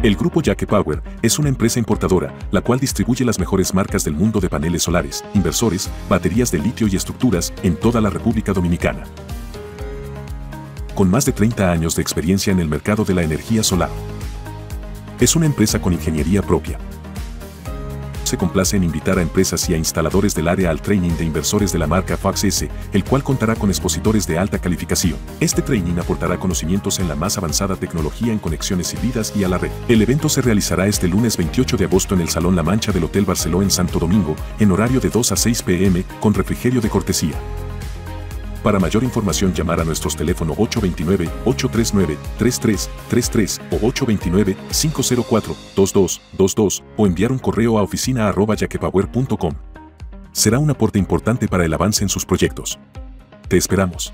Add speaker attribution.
Speaker 1: El grupo Jaque Power es una empresa importadora, la cual distribuye las mejores marcas del mundo de paneles solares, inversores, baterías de litio y estructuras en toda la República Dominicana. Con más de 30 años de experiencia en el mercado de la energía solar. Es una empresa con ingeniería propia, se complace en invitar a empresas y a instaladores del área al training de inversores de la marca Fox S, el cual contará con expositores de alta calificación. Este training aportará conocimientos en la más avanzada tecnología en conexiones híbridas y a la red. El evento se realizará este lunes 28 de agosto en el Salón La Mancha del Hotel Barceló en Santo Domingo, en horario de 2 a 6 pm, con refrigerio de cortesía. Para mayor información llamar a nuestros teléfonos 829-839-3333 o 829-504-2222 o enviar un correo a oficina Será un aporte importante para el avance en sus proyectos. Te esperamos.